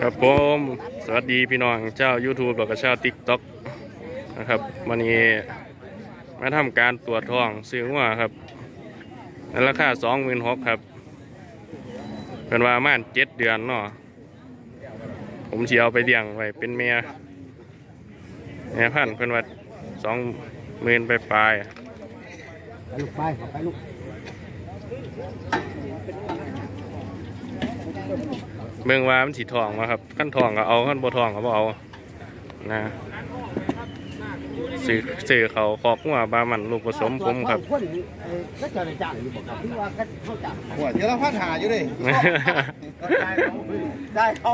ครับผมสวัสดีพี่น้องเจ้า YouTube แล้วก็ชาว TikTok นะครับวันนี้มาทำการตรวจทองซื้อหัวครับในราคาสองหมื่นหกครับเป็นว่าประมาณเจ็ดเดือนเนาะผมเชียวไปเลี้ยงไว้เป็นเมียเมียพันธุ์เป็นว่าสองหมื่นไปปลายไปลูกไปไปลูกๆ เมืองว่ามันสีทองมาครับขั้นทองก็เอาขั้นบ่ทองก็บ่เอานะซื้อซื้อเขาขอกหัวบามันลูกผสมผมครับคนเอ่อก็จะได้จ้างอยู่บ่ครับที่ว่าก็เขาจ้างหัวเดี๋ยวเราพัดหาอยู่ดิได้เขา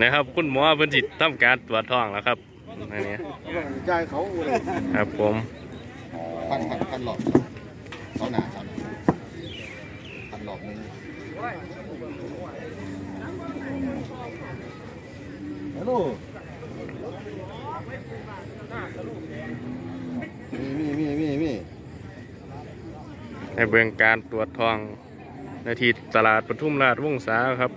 นะครับ คุณหมอเพิ่นสิทำการตรวจท้องแล้วครับอันนี้ใจายเขาเลยครับผมพันพันพันหลอดเขาหนาครับพันหลอดนึงฮั ลโหลมีมีมีมีมีในเบื้องการตรวจท้องในที่ตลาดปทุมราชวงศาครับ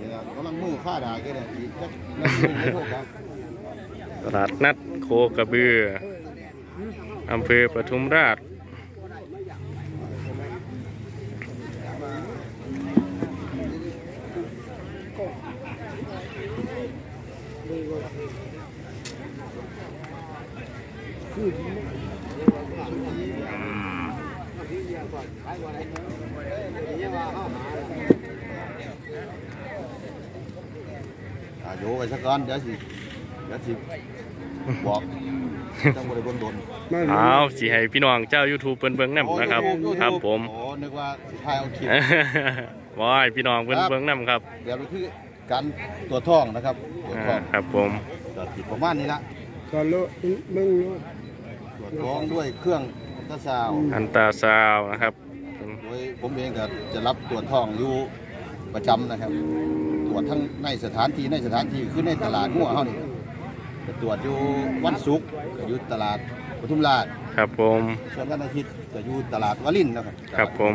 นี่นะกำลังมือฆ่าด่าแกเนี่ยอีกสักนาทีหนึ่งพวกครับตลาดนัดโคกระบืออำเภอปทุมราช อ่าโยไปสักก่อนเดี๋ยวสิเดี๋ยวสิบอกจังบริบนโดนเอาสิให้พี่น้องเจ้า YouTube เพิ่นเบิ่งนำนะครับ ครับผมโอ้นึกว่าสิทายเอาคลิปว้ายพี่น้องเพิ่นเบิ่งนำครับ เดี๋ยวนี้คือการตรวจท้องนะครับตรวจท้ออ่างครับผมตรวจผิดประมาณนี้ละ ก็โลมึงตรวจท้องด้วยเครื่องอัลตราซาวด์อันตราซาวน์นะครับ โดยผมเองก็จะรับตรวจท้องอยู่ประจำนะครับ ตรวจทั้งในสถานที่ในสถานที่คือในตลาดหัวเฮานี่จะตรวจอยู่วันศุกร์ก็อยู่ตลาดปทุมราชครับผม ส่วนวันอาทิตย์ก็อยู่ตลาดวารินนะครับครับผม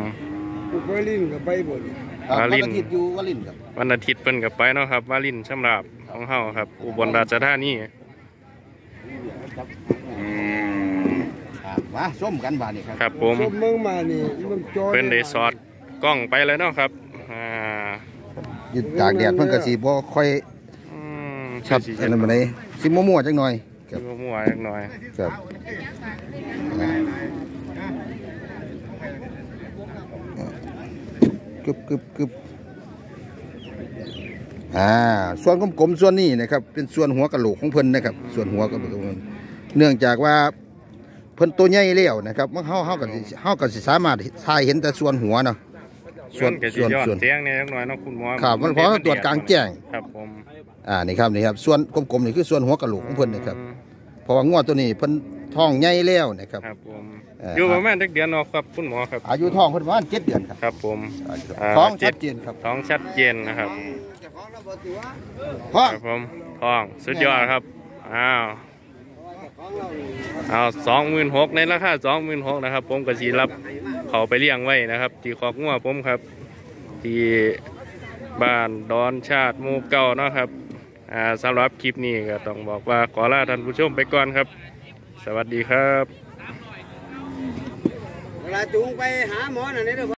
กูไปลิ้นกับใบบ่นครับวาวันรินอาทิตย์อยู่วารินครับวันอาทิตย์เพิ่นก็ไปเนาะครับวาลินสำหรับของเฮาครับ อุบลราชธานี อ่ามาส้มกันบาดนี้ครับครับผมชมเมืองมานี่มันจอยเพิ่นได้สอดกล้องไปเลยเนาะครับอ่ายึดจากแดดเพิ่นก็สิบ่ค่อยอืมชัดอันนั้นบ่ได้สิมั่วๆจักหน่อยคครัรับบมั่วๆจักหน่อยครับกึบกึบกึบ อ่าส่วนกลมๆส่วนนี้นะครับเป็นส่วนหัวกะโหลกของเพิ่นนะครับ ส่วนหัวกะโหลกของเพิ่นเนื่องจากว่าเพิ่นตัวใหญ่แล้วนะครับมันเฮาเฮาก็สิเฮาก็สิสามารถถ่ายเห็นแต่ส่วนหัวเนาะส่วนก็สิส่วนย้อนส่วนเสียงเนี่ยจักหน่อยเนาะคุณหมอครับมันเพราะว่าตรวจกลางแจ้งครับผมอ่านี่ครับนี่ครับส่วนกลมๆนี่คือส่วนหัวกะโหลกของเพิ่นนะครับเพราะว่างวดตัวนี้เพิ่นท้องใหญ่แล้วนะครับครับผมเอ่ออยู่ประมาณจักเดือนเนาะครับคุณหมอครับอายุท้องเพิ่นประมาณ7เดือนครับครับผมอ่าท้องเจ็ชัดดเจนครับท้องชัดเจนนะครับ ท้องครับผมท้องสุดยอดครับอ้าวเอาสองหมื่นหกในราคาสองหมื่นหกนะครับ ผมก็สีรับเขาไปเลี้ยงไว้นะครับที่คอกงัวผมครับ ที่บ้านดอนชาติหมู่เก่าเนาะครับอ่าสำหรับคลิปนี้ก็ต้องบอกว่าขอลาท่านผู้ชมไปก่อนครับ สวัสดีครับเวลาจูงไปหาหมอน่ะนี่เด้อ